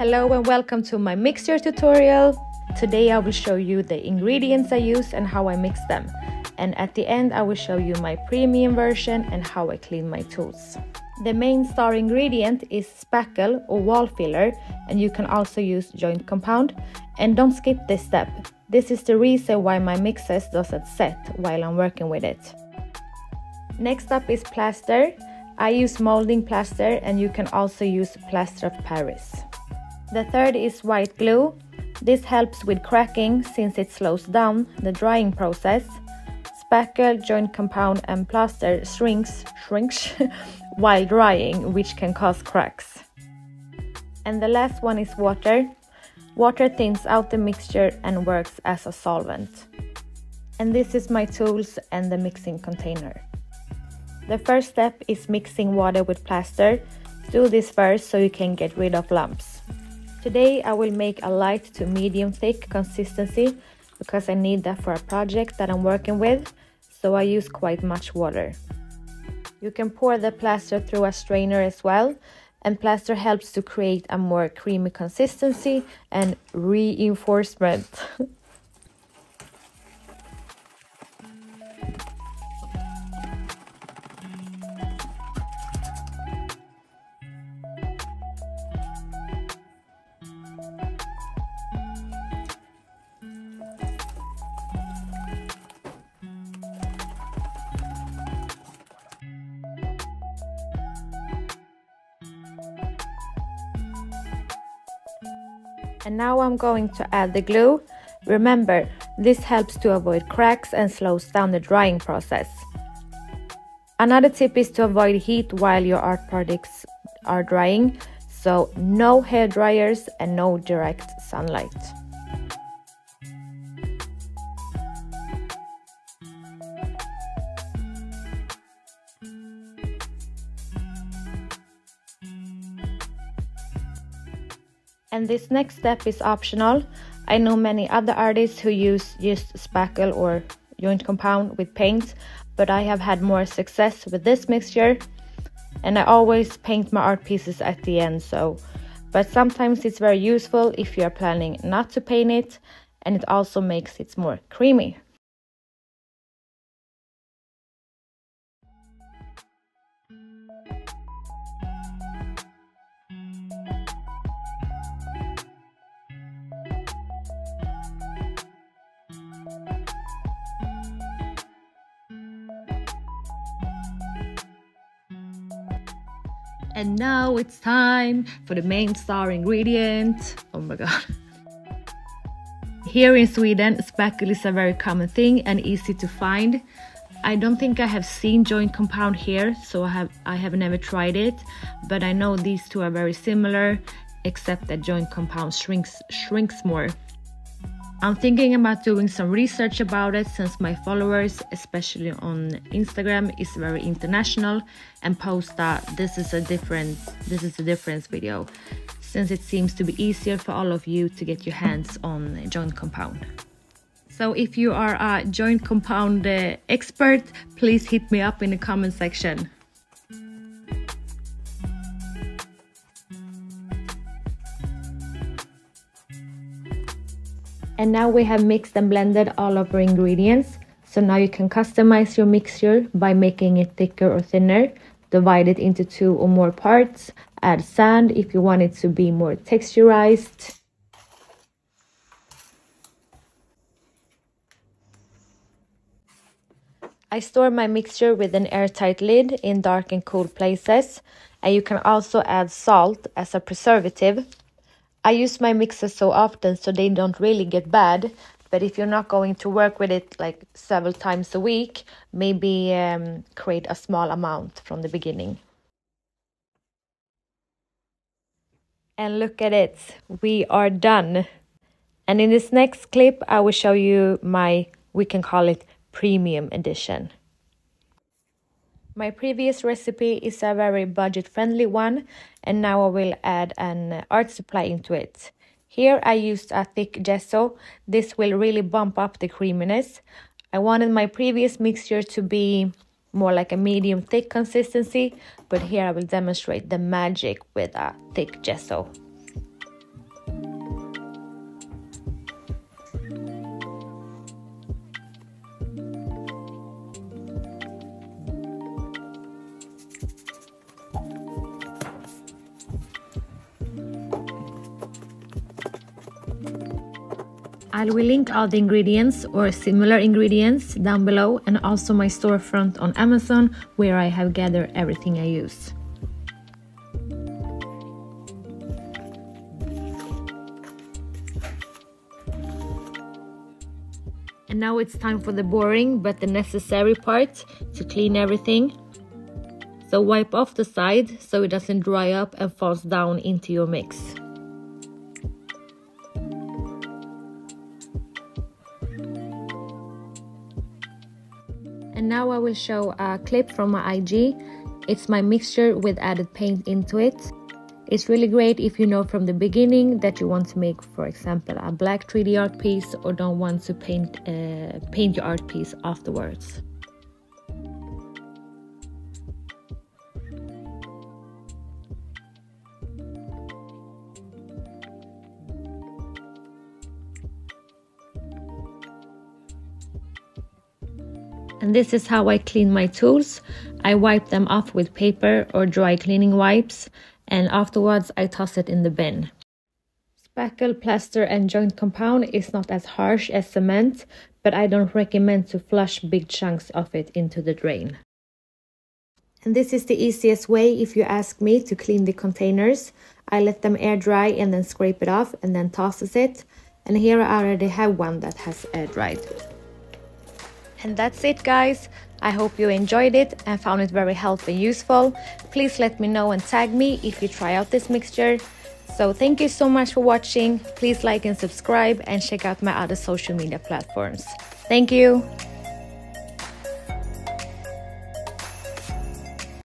Hello and welcome to my mixture tutorial. Today I will show you the ingredients I use and how I mix them. And at the end I will show you my premium version and how I clean my tools. The main star ingredient is spackle or wall filler and you can also use joint compound. And don't skip this step. This is the reason why my mixes doesn't set while I'm working with it. Next up is plaster. I use molding plaster and you can also use plaster of Paris. The third is white glue. This helps with cracking since it slows down the drying process. Spackle, joint compound and plaster shrinks, shrinks while drying, which can cause cracks. And the last one is water. Water thins out the mixture and works as a solvent. And this is my tools and the mixing container. The first step is mixing water with plaster. Do this first so you can get rid of lumps. Today I will make a light to medium thick consistency because I need that for a project that I'm working with, so I use quite much water. You can pour the plaster through a strainer as well, and plaster helps to create a more creamy consistency and reinforcement. And now I'm going to add the glue. Remember, this helps to avoid cracks and slows down the drying process. Another tip is to avoid heat while your art products are drying, so no hair dryers and no direct sunlight. And this next step is optional. I know many other artists who use just spackle or joint compound with paint, but I have had more success with this mixture. And I always paint my art pieces at the end, so but sometimes it's very useful if you are planning not to paint it and it also makes it more creamy. And now it's time for the main star ingredient. Oh my god. Here in Sweden, spackle is a very common thing and easy to find. I don't think I have seen joint compound here, so I have I have never tried it, but I know these two are very similar, except that joint compound shrinks shrinks more. I'm thinking about doing some research about it since my followers, especially on Instagram, is very international and post that this is a different this is a difference video since it seems to be easier for all of you to get your hands on joint compound. So if you are a joint compound uh, expert, please hit me up in the comment section. And now we have mixed and blended all of our ingredients. So now you can customize your mixture by making it thicker or thinner, divide it into two or more parts, add sand if you want it to be more texturized. I store my mixture with an airtight lid in dark and cool places. And you can also add salt as a preservative I use my mixers so often so they don't really get bad. But if you're not going to work with it like several times a week, maybe um, create a small amount from the beginning. And look at it, we are done. And in this next clip, I will show you my, we can call it premium edition. My previous recipe is a very budget friendly one and now I will add an art supply into it. Here I used a thick gesso. This will really bump up the creaminess. I wanted my previous mixture to be more like a medium thick consistency, but here I will demonstrate the magic with a thick gesso. I will link all the ingredients or similar ingredients down below and also my storefront on Amazon where I have gathered everything I use. And now it's time for the boring but the necessary part to clean everything. So wipe off the side so it doesn't dry up and falls down into your mix. And now I will show a clip from my IG. It's my mixture with added paint into it. It's really great if you know from the beginning that you want to make, for example, a black 3D art piece or don't want to paint, uh, paint your art piece afterwards. And this is how I clean my tools. I wipe them off with paper or dry cleaning wipes and afterwards I toss it in the bin. Spackle, plaster and joint compound is not as harsh as cement, but I don't recommend to flush big chunks of it into the drain. And this is the easiest way if you ask me to clean the containers. I let them air dry and then scrape it off and then tosses it. And here I already have one that has air dried. And that's it guys. I hope you enjoyed it and found it very helpful and useful. Please let me know and tag me if you try out this mixture. So thank you so much for watching. Please like and subscribe and check out my other social media platforms. Thank you.